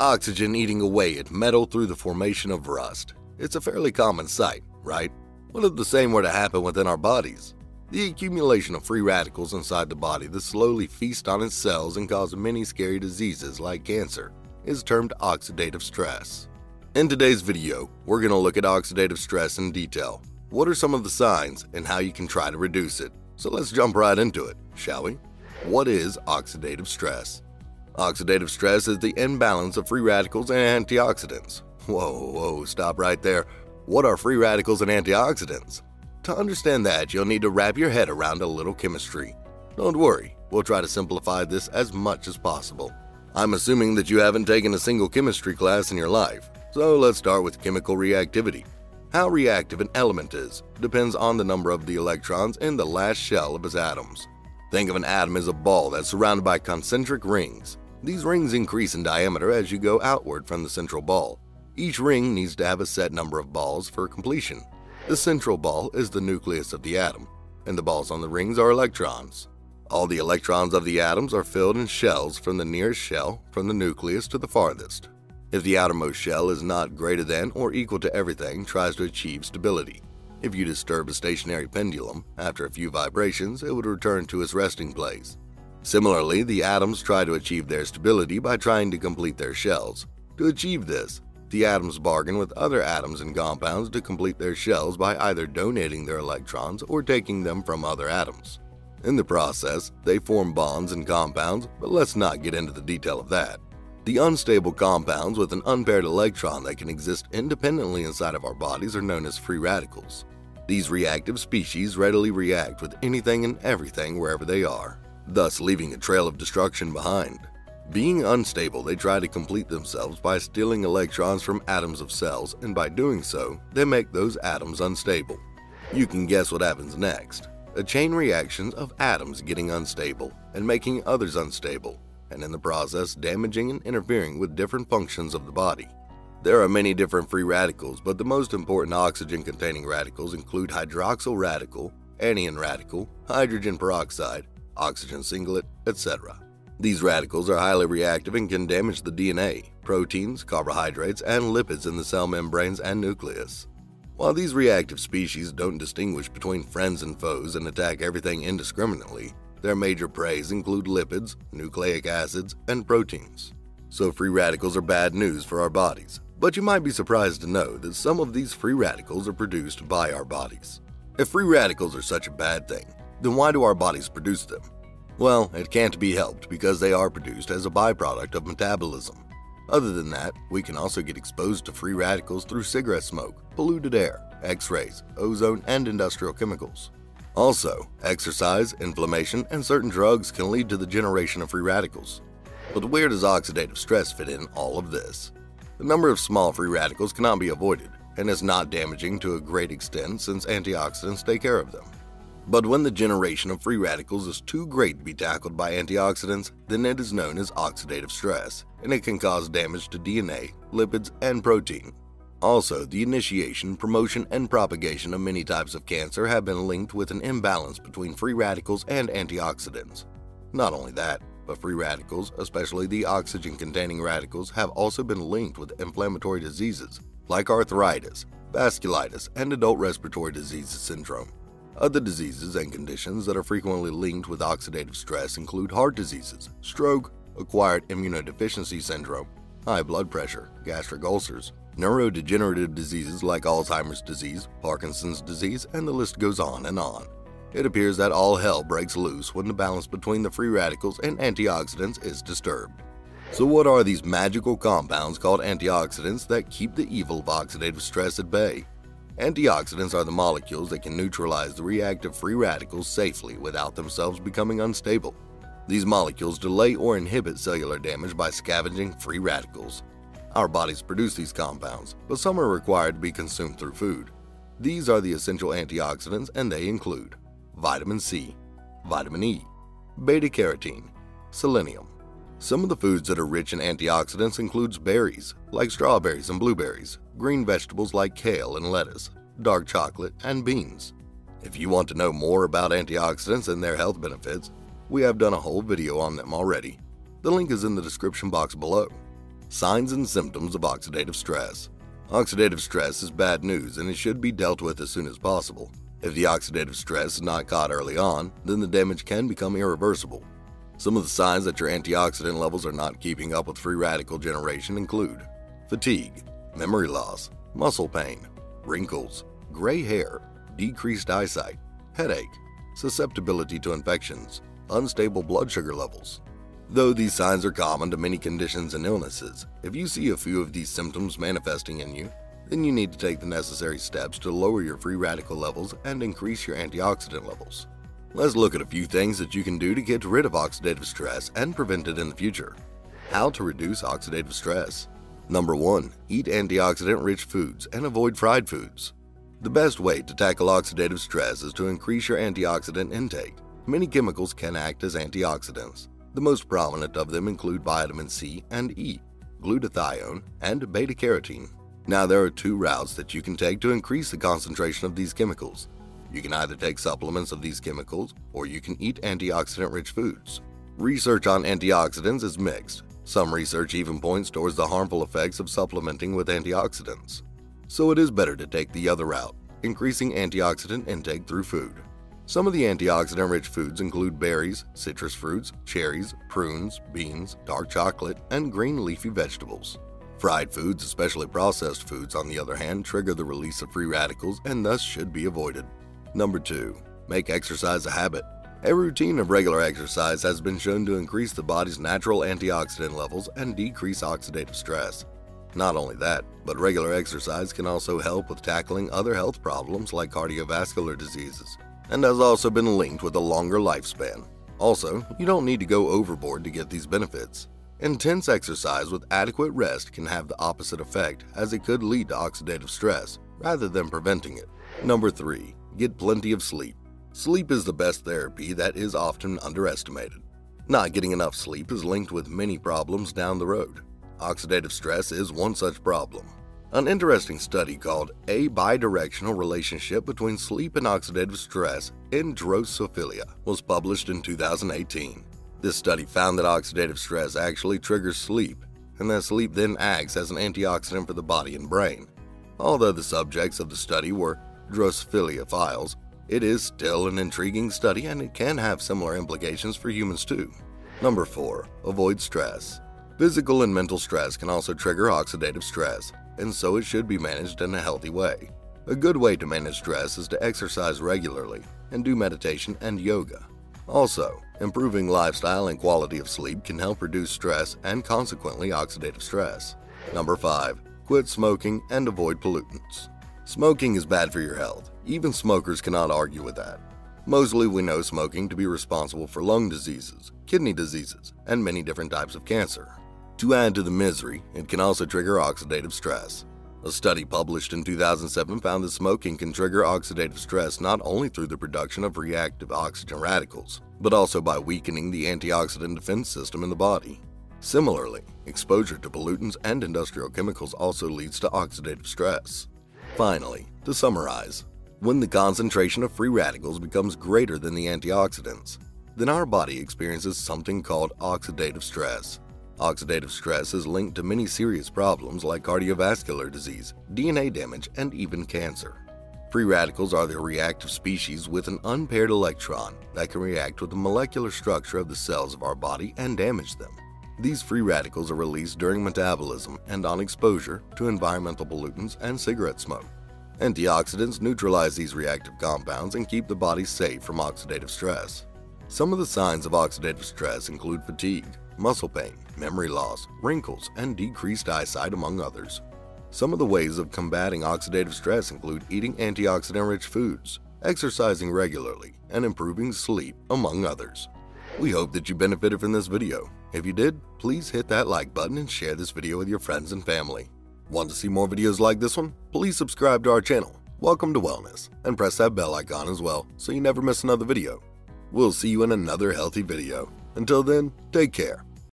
Oxygen eating away at metal through the formation of rust. It's a fairly common sight, right? What if the same were to happen within our bodies? The accumulation of free radicals inside the body that slowly feast on its cells and cause many scary diseases like cancer is termed oxidative stress. In today's video, we're going to look at oxidative stress in detail. What are some of the signs and how you can try to reduce it? So let's jump right into it, shall we? What is oxidative stress? Oxidative stress is the imbalance of free radicals and antioxidants. Whoa, whoa, stop right there. What are free radicals and antioxidants? To understand that, you'll need to wrap your head around a little chemistry. Don't worry, we'll try to simplify this as much as possible. I'm assuming that you haven't taken a single chemistry class in your life, so let's start with chemical reactivity. How reactive an element is depends on the number of the electrons in the last shell of its atoms. Think of an atom as a ball that's surrounded by concentric rings. These rings increase in diameter as you go outward from the central ball. Each ring needs to have a set number of balls for completion. The central ball is the nucleus of the atom, and the balls on the rings are electrons. All the electrons of the atoms are filled in shells from the nearest shell from the nucleus to the farthest. If the outermost shell is not greater than or equal to everything, tries to achieve stability. If you disturb a stationary pendulum, after a few vibrations, it would return to its resting place. Similarly, the atoms try to achieve their stability by trying to complete their shells. To achieve this, the atoms bargain with other atoms and compounds to complete their shells by either donating their electrons or taking them from other atoms. In the process, they form bonds and compounds, but let's not get into the detail of that. The unstable compounds with an unpaired electron that can exist independently inside of our bodies are known as free radicals. These reactive species readily react with anything and everything wherever they are, thus leaving a trail of destruction behind. Being unstable, they try to complete themselves by stealing electrons from atoms of cells, and by doing so, they make those atoms unstable. You can guess what happens next. A chain reaction of atoms getting unstable and making others unstable, and in the process damaging and interfering with different functions of the body. There are many different free radicals, but the most important oxygen containing radicals include hydroxyl radical, anion radical, hydrogen peroxide, oxygen singlet, etc. These radicals are highly reactive and can damage the DNA, proteins, carbohydrates, and lipids in the cell membranes and nucleus. While these reactive species don't distinguish between friends and foes and attack everything indiscriminately, their major preys include lipids, nucleic acids, and proteins. So free radicals are bad news for our bodies, but you might be surprised to know that some of these free radicals are produced by our bodies. If free radicals are such a bad thing, then why do our bodies produce them? Well, it can't be helped because they are produced as a byproduct of metabolism. Other than that, we can also get exposed to free radicals through cigarette smoke, polluted air, x rays, ozone, and industrial chemicals. Also, exercise, inflammation, and certain drugs can lead to the generation of free radicals. But where does oxidative stress fit in all of this? The number of small free radicals cannot be avoided, and is not damaging to a great extent since antioxidants take care of them. But when the generation of free radicals is too great to be tackled by antioxidants, then it is known as oxidative stress, and it can cause damage to DNA, lipids, and protein. Also, the initiation, promotion, and propagation of many types of cancer have been linked with an imbalance between free radicals and antioxidants. Not only that, but free radicals, especially the oxygen containing radicals, have also been linked with inflammatory diseases like arthritis, vasculitis, and adult respiratory diseases syndrome. Other diseases and conditions that are frequently linked with oxidative stress include heart diseases, stroke, acquired immunodeficiency syndrome, high blood pressure, gastric ulcers, neurodegenerative diseases like Alzheimer's disease, Parkinson's disease, and the list goes on and on. It appears that all hell breaks loose when the balance between the free radicals and antioxidants is disturbed. So, what are these magical compounds called antioxidants that keep the evil of oxidative stress at bay? Antioxidants are the molecules that can neutralize the reactive free radicals safely without themselves becoming unstable. These molecules delay or inhibit cellular damage by scavenging free radicals. Our bodies produce these compounds, but some are required to be consumed through food. These are the essential antioxidants and they include vitamin C, vitamin E, beta carotene, selenium. Some of the foods that are rich in antioxidants includes berries, like strawberries and blueberries, green vegetables like kale and lettuce, dark chocolate, and beans. If you want to know more about antioxidants and their health benefits, we have done a whole video on them already. The link is in the description box below. Signs and symptoms of oxidative stress. Oxidative stress is bad news and it should be dealt with as soon as possible. If the oxidative stress is not caught early on, then the damage can become irreversible. Some of the signs that your antioxidant levels are not keeping up with free radical generation include fatigue, memory loss, muscle pain, wrinkles, gray hair, decreased eyesight, headache, susceptibility to infections, unstable blood sugar levels. Though these signs are common to many conditions and illnesses, if you see a few of these symptoms manifesting in you, then you need to take the necessary steps to lower your free radical levels and increase your antioxidant levels. Let's look at a few things that you can do to get rid of oxidative stress and prevent it in the future. How to reduce oxidative stress. Number 1. Eat antioxidant rich foods and avoid fried foods. The best way to tackle oxidative stress is to increase your antioxidant intake. Many chemicals can act as antioxidants. The most prominent of them include vitamin C and E, glutathione, and beta carotene. Now, there are two routes that you can take to increase the concentration of these chemicals. You can either take supplements of these chemicals, or you can eat antioxidant rich foods. Research on antioxidants is mixed. Some research even points towards the harmful effects of supplementing with antioxidants. So it is better to take the other route, increasing antioxidant intake through food. Some of the antioxidant rich foods include berries, citrus fruits, cherries, prunes, beans, dark chocolate, and green leafy vegetables. Fried foods, especially processed foods, on the other hand, trigger the release of free radicals and thus should be avoided. Number 2. Make exercise a habit. A routine of regular exercise has been shown to increase the body's natural antioxidant levels and decrease oxidative stress. Not only that, but regular exercise can also help with tackling other health problems like cardiovascular diseases, and has also been linked with a longer lifespan. Also, you don't need to go overboard to get these benefits. Intense exercise with adequate rest can have the opposite effect as it could lead to oxidative stress rather than preventing it. Number 3. Get plenty of sleep. Sleep is the best therapy that is often underestimated. Not getting enough sleep is linked with many problems down the road. Oxidative stress is one such problem. An interesting study called A Bidirectional Relationship Between Sleep and Oxidative Stress in Drosophila was published in 2018. This study found that oxidative stress actually triggers sleep, and that sleep then acts as an antioxidant for the body and brain. Although the subjects of the study were Drosophila files, it is still an intriguing study and it can have similar implications for humans too. Number 4. Avoid stress. Physical and mental stress can also trigger oxidative stress, and so it should be managed in a healthy way. A good way to manage stress is to exercise regularly and do meditation and yoga. Also, improving lifestyle and quality of sleep can help reduce stress and consequently oxidative stress. Number 5. Quit smoking and avoid pollutants. Smoking is bad for your health. Even smokers cannot argue with that. Mostly we know smoking to be responsible for lung diseases, kidney diseases, and many different types of cancer. To add to the misery, it can also trigger oxidative stress. A study published in 2007 found that smoking can trigger oxidative stress not only through the production of reactive oxygen radicals, but also by weakening the antioxidant defense system in the body. Similarly, exposure to pollutants and industrial chemicals also leads to oxidative stress. Finally, to summarize, when the concentration of free radicals becomes greater than the antioxidants, then our body experiences something called oxidative stress. Oxidative stress is linked to many serious problems like cardiovascular disease, DNA damage, and even cancer. Free radicals are the reactive species with an unpaired electron that can react with the molecular structure of the cells of our body and damage them. These free radicals are released during metabolism and on exposure to environmental pollutants and cigarette smoke. Antioxidants neutralize these reactive compounds and keep the body safe from oxidative stress. Some of the signs of oxidative stress include fatigue, muscle pain, memory loss, wrinkles, and decreased eyesight, among others. Some of the ways of combating oxidative stress include eating antioxidant rich foods, exercising regularly, and improving sleep, among others. We hope that you benefited from this video. If you did, please hit that like button and share this video with your friends and family. Want to see more videos like this one? Please subscribe to our channel, Welcome to Wellness, and press that bell icon as well so you never miss another video. We'll see you in another healthy video. Until then, take care